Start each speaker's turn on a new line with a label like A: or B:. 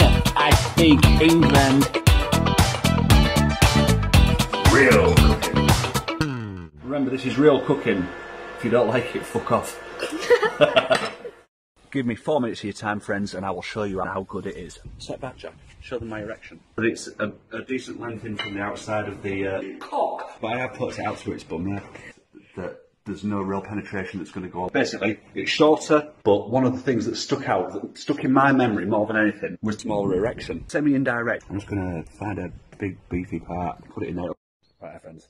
A: I think England. Real cooking. Remember, this is real cooking. If you don't like it, fuck off. Give me four minutes of your time, friends, and I will show you how good it is. Step back, Jack. Show them my erection. But it's a, a decent length in from the outside of the uh, cock. But I have put it out through its bum there. That there's no real penetration that's going to go on. Basically, it's shorter, but one of the things that stuck out, that stuck in my memory more than anything, was smaller erection. Semi-indirect. I'm just going to find a big beefy part, put it in there. Right, friends.